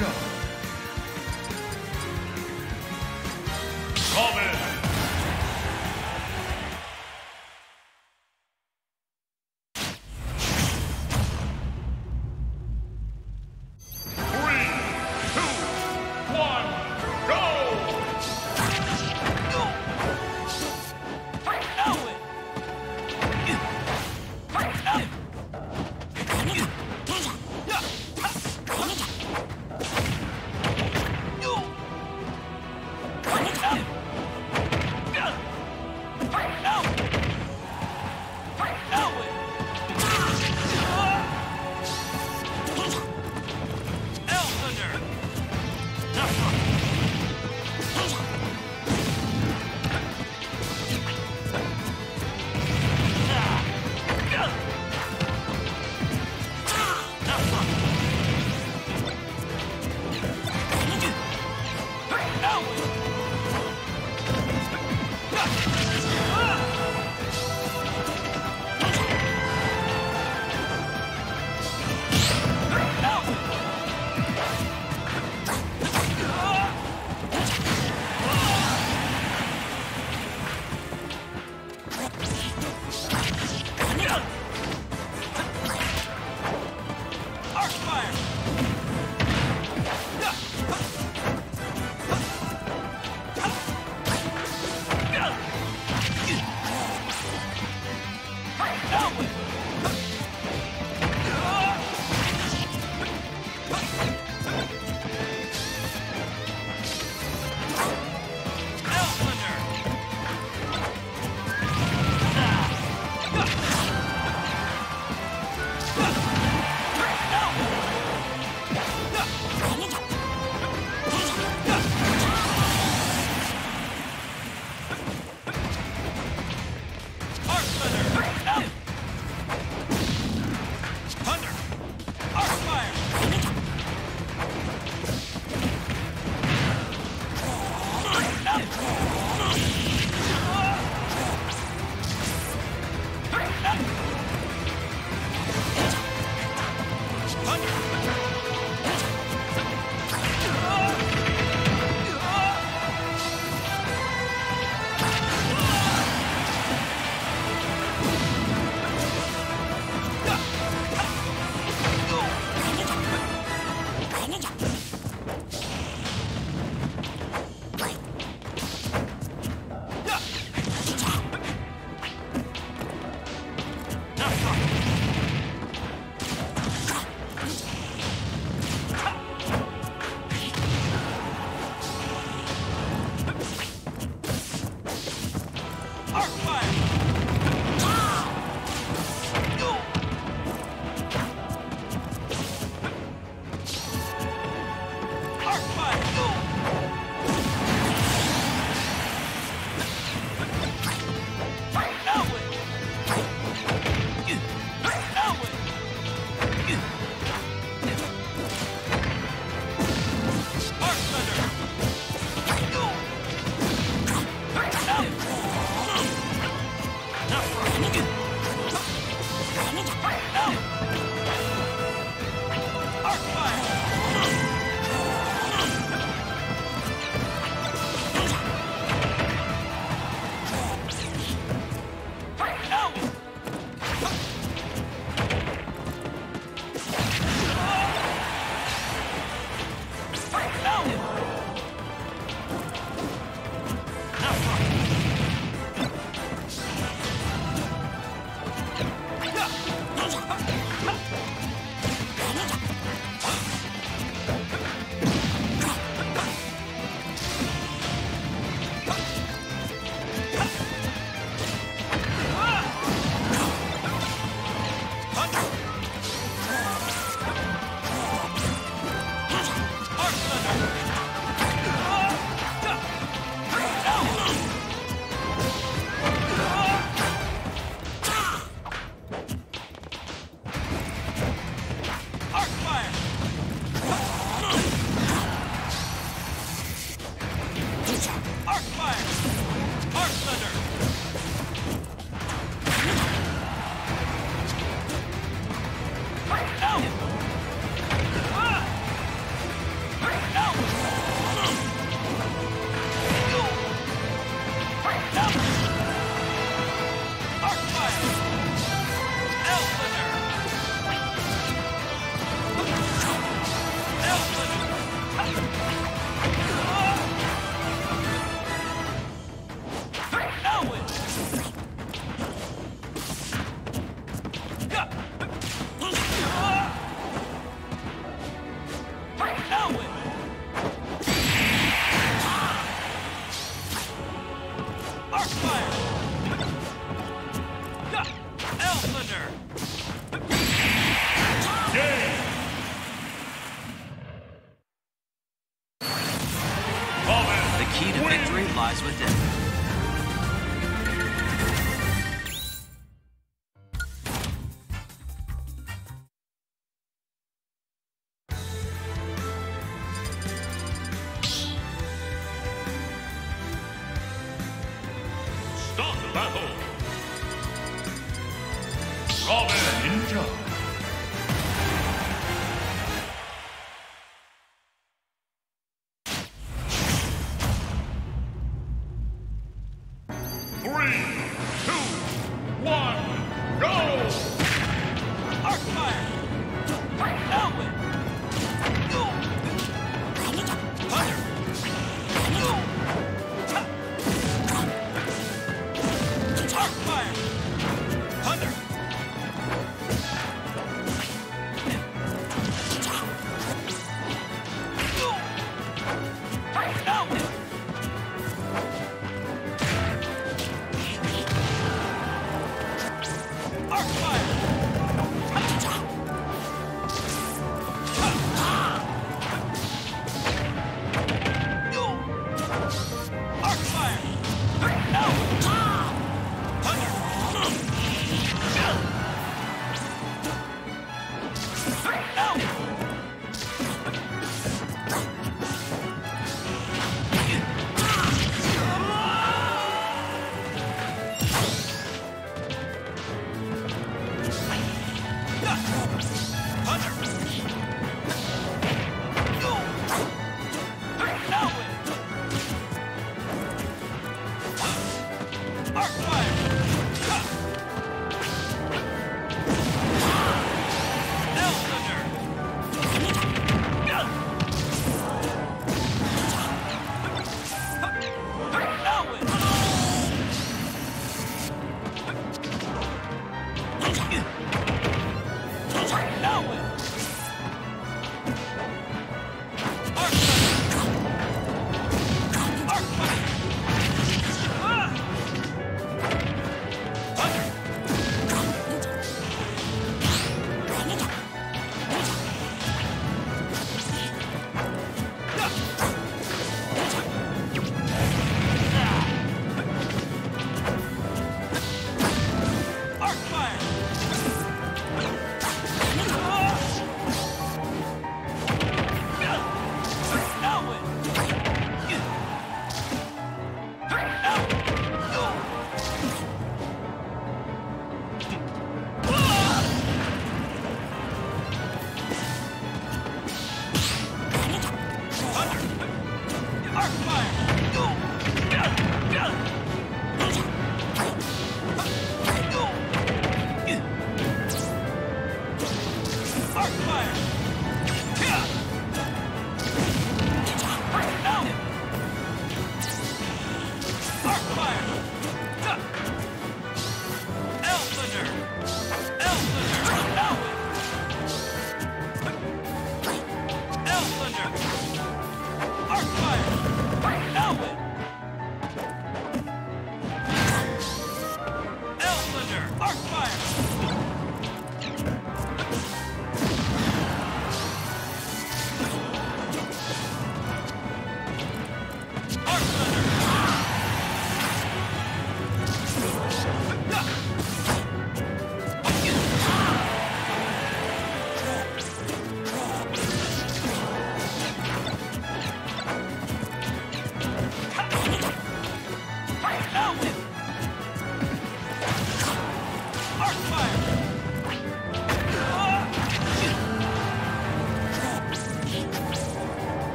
Greninja. Battle. 寻找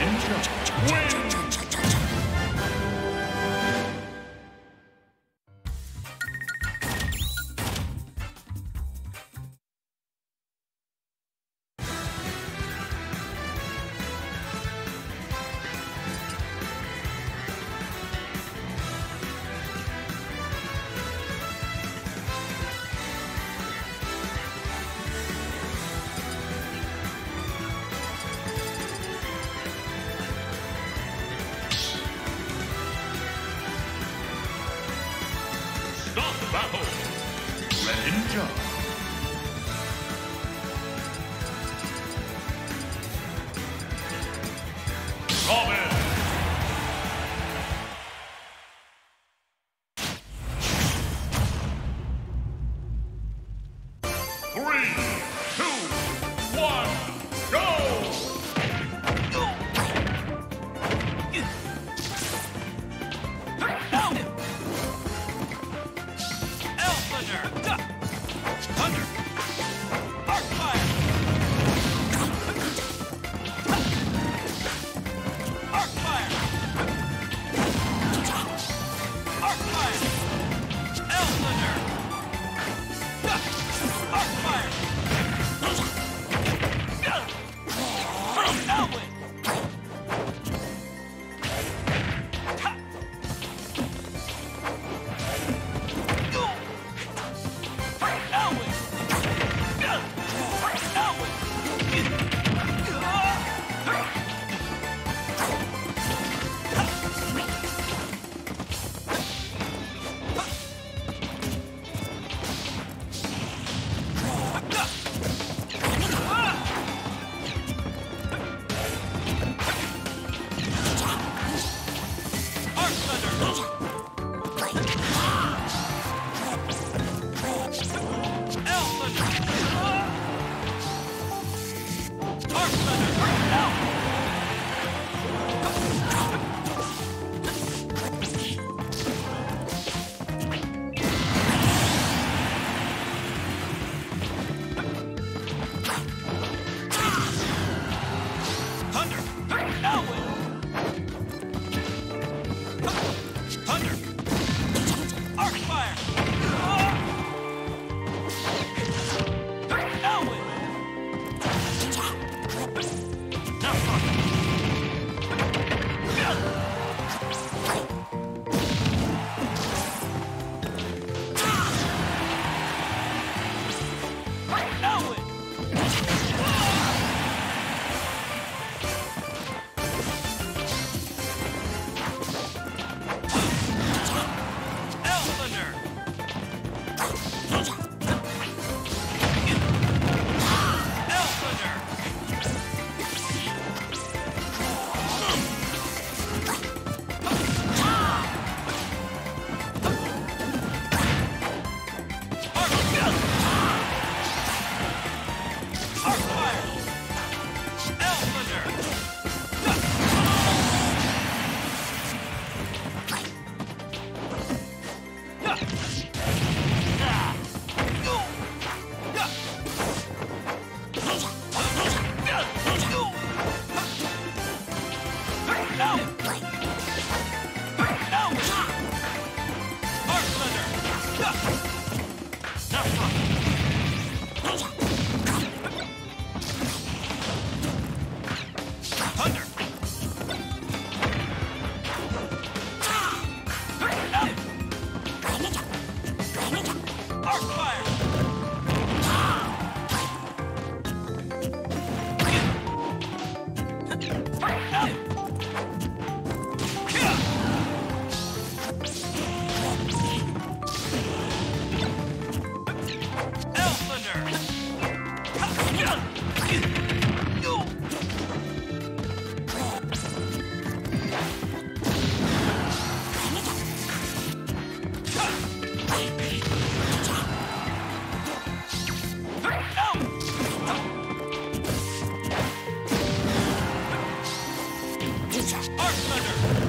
Win! Arc